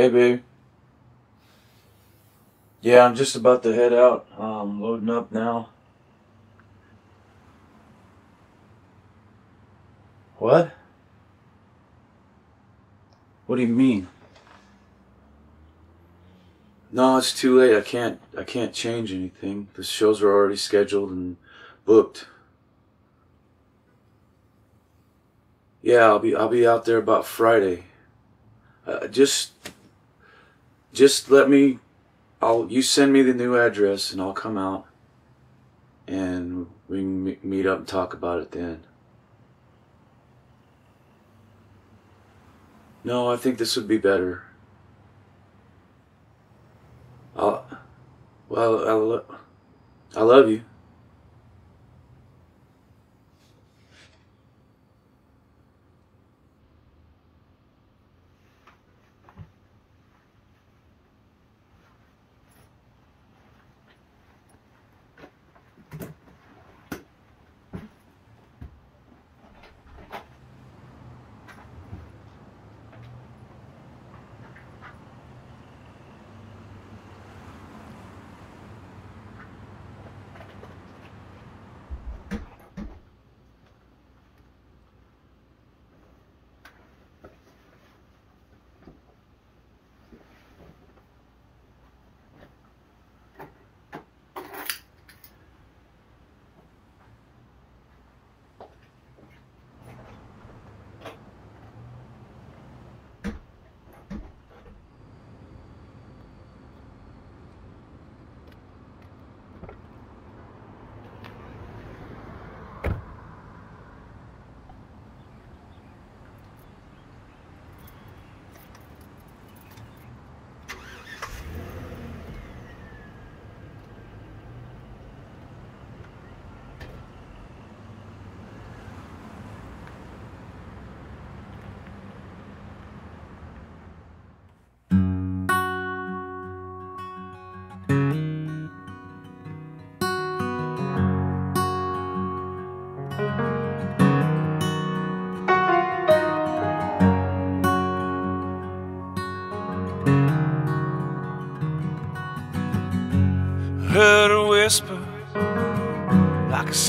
Hey, babe. Yeah, I'm just about to head out. I'm loading up now. What? What do you mean? No, it's too late. I can't. I can't change anything. The shows are already scheduled and booked. Yeah, I'll be. I'll be out there about Friday. Uh, just. Just let me. I'll. You send me the new address and I'll come out. And we can meet up and talk about it then. No, I think this would be better. I'll, well, I, lo- I love you.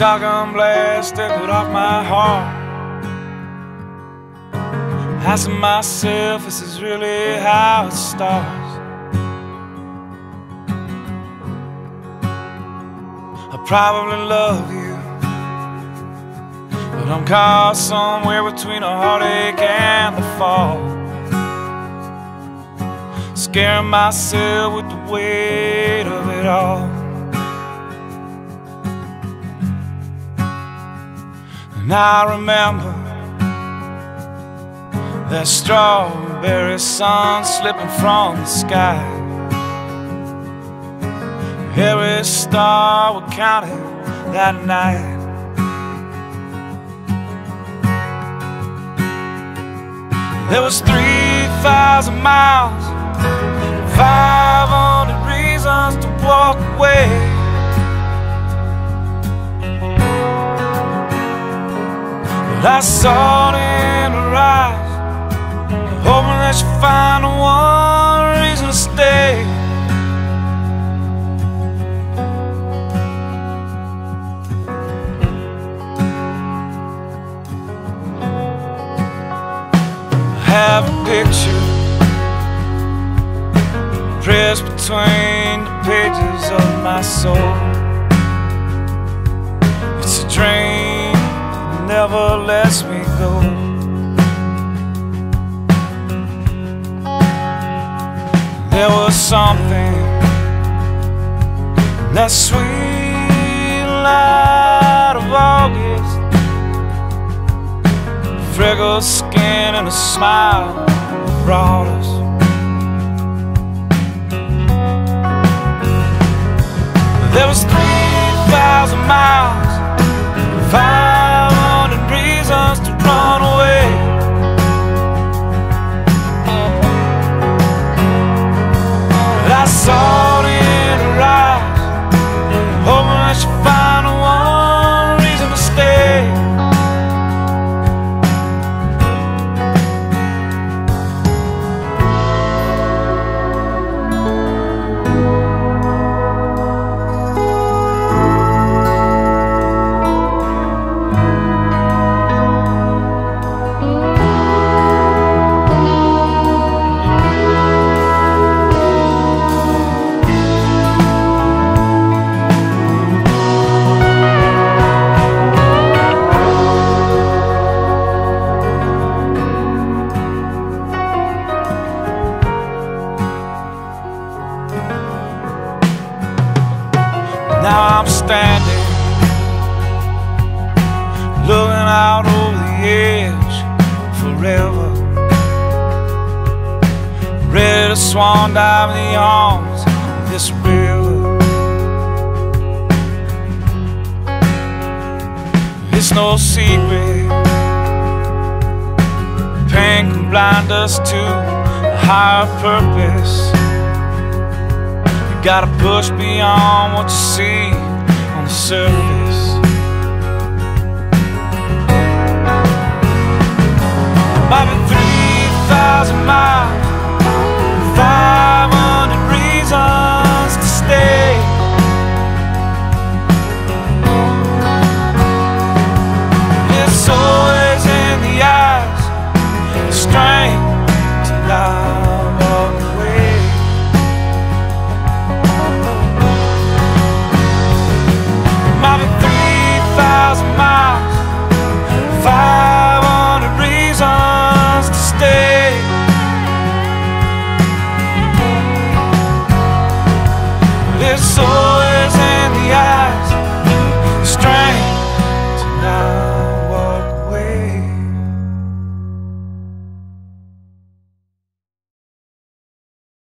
Shotgun blast echoed off my heart. Asking myself, this is really how it starts. I probably love you, but I'm caught somewhere between a heartache and the fall. Scaring myself with the weight of it all. And I remember that strawberry sun slipping from the sky. Every star we counted that night. There was 3,000 miles, 500 reasons to walk away. I saw it in her eyes, hoping that she'd find one reason to stay. I have a picture pressed between the pages of my soul. Never lets me go. There was something that sweet light of August freckled skin and a smile brought us. There was 3,000 miles, edge forever. To swan dive in the arms of this river. It's no secret, pain can blind us to a higher purpose. You gotta push beyond what you see on the surface. 3,000 miles, 500 reasons But it's so